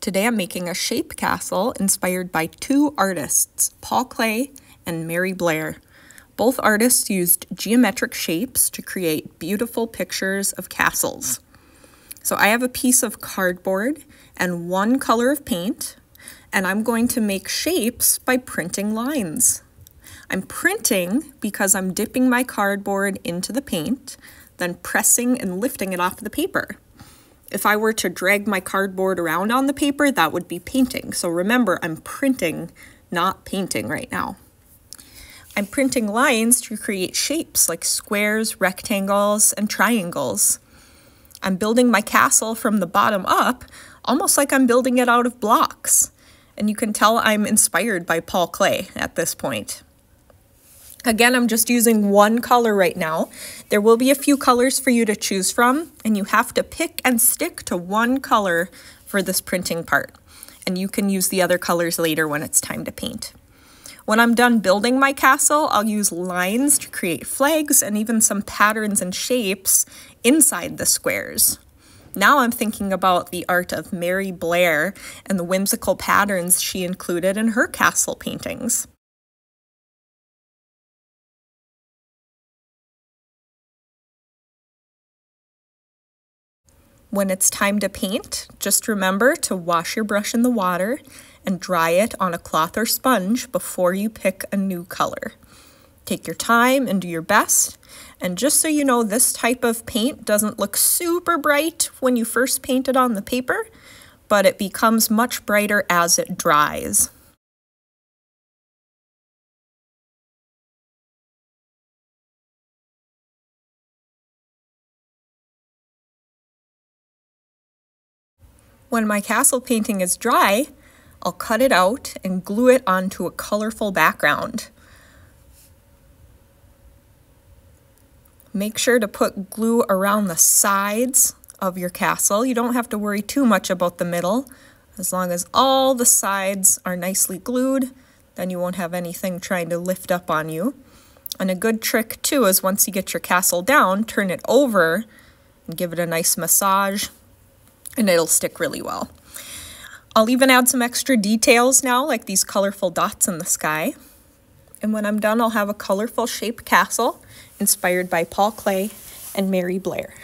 Today I'm making a shape castle inspired by two artists, Paul Klee and Mary Blair. Both artists used geometric shapes to create beautiful pictures of castles. So I have a piece of cardboard and one color of paint, and I'm going to make shapes by printing lines. I'm printing because I'm dipping my cardboard into the paint, then pressing and lifting it off the paper. If I were to drag my cardboard around on the paper, that would be painting. So remember, I'm printing, not painting right now. I'm printing lines to create shapes like squares, rectangles, and triangles. I'm building my castle from the bottom up, almost like I'm building it out of blocks. And you can tell I'm inspired by Paul Klee at this point. Again, I'm just using one color right now. There will be a few colors for you to choose from, and you have to pick and stick to one color for this printing part. And you can use the other colors later when it's time to paint. When I'm done building my castle, I'll use lines to create flags and even some patterns and shapes inside the squares. Now I'm thinking about the art of Mary Blair and the whimsical patterns she included in her castle paintings. When it's time to paint, just remember to wash your brush in the water and dry it on a cloth or sponge before you pick a new color. Take your time and do your best. And just so you know, this type of paint doesn't look super bright when you first paint it on the paper, but it becomes much brighter as it dries. When my castle painting is dry, I'll cut it out and glue it onto a colorful background. Make sure to put glue around the sides of your castle. You don't have to worry too much about the middle. As long as all the sides are nicely glued, then you won't have anything trying to lift up on you. And a good trick too is once you get your castle down, turn it over and give it a nice massage and it'll stick really well. I'll even add some extra details now, like these colorful dots in the sky. And when I'm done, I'll have a colorful shape castle inspired by Paul Klee and Mary Blair.